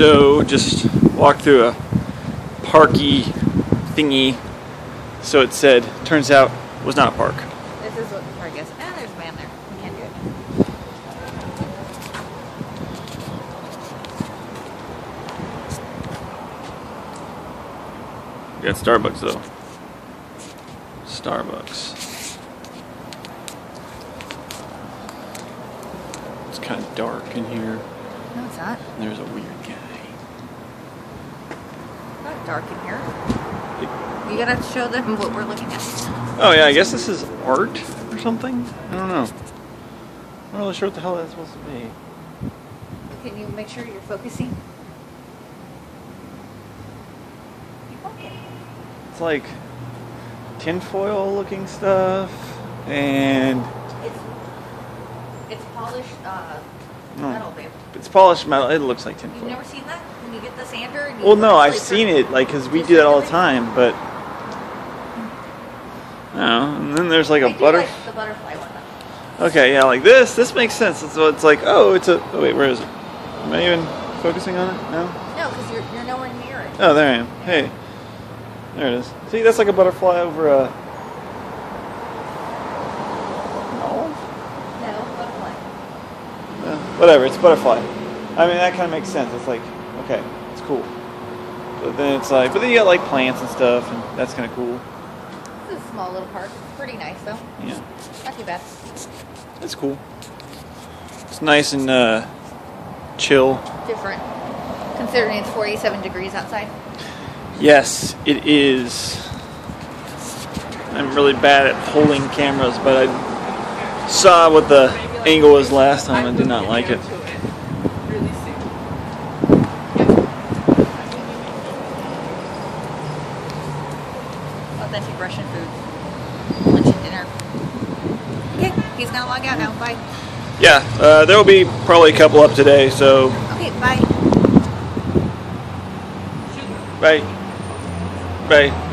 So just walked through a parky thingy. So it said, turns out was not a park. This is what the park is. And there's a man there. We can't do it. We got Starbucks though. Starbucks. It's kind of dark in here. No, it's not. There's a weird guy. Dark in here. You gotta show them what we're looking at. Oh yeah, I guess this is art or something. I don't know. I'm not really sure what the hell that's supposed to be. Can you make sure you're focusing? It's like tinfoil looking stuff and It's it's polished uh, metal, babe. it's polished metal. It looks like tinfoil. You've never seen that? When you get the sander Well, no, I've seen it like because we do that all the time, but. Oh, and then there's like I a butter. like the butterfly one. Okay, yeah, like this. This makes sense. So it's like, oh, it's a. Oh wait, where is it? Am I even focusing on it? No. No, because you're, you're nowhere near it. Oh, there I am. Hey, there it is. See, that's like a butterfly over a. No. No, butterfly. Uh, whatever, it's a butterfly. I mean, that kind of makes sense. It's like, okay, it's cool. But then it's like, but then you got like plants and stuff, and that's kind of cool. This is a small little park. It's pretty nice though. Yeah, Not too bad. it's cool. It's nice and uh, chill. Different. Considering it's 47 degrees outside. Yes, it is. I'm really bad at holding cameras, but I saw what the angle was last time and did not like it. Authentic Russian food. Lunch and dinner. Okay, he's gonna log out now. Bye. Yeah, uh, there will be probably a couple up today, so Okay, bye. bye. Bye.